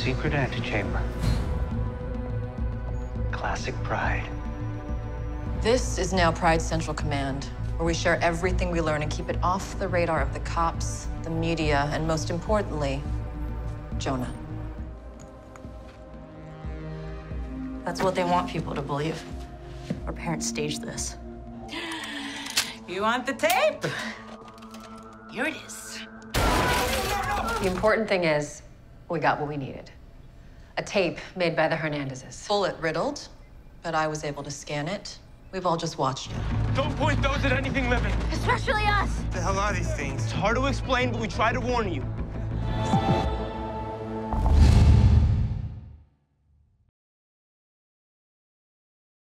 secret antechamber. Classic Pride. This is now Pride Central Command, where we share everything we learn and keep it off the radar of the cops, the media, and most importantly, Jonah. That's what they want people to believe. Our parents staged this. You want the tape? Here it is. The important thing is, we got what we needed. A tape made by the Hernandezes. Bullet riddled, but I was able to scan it. We've all just watched it. Don't point those at anything living. Especially us! What the hell are these things? It's hard to explain, but we try to warn you.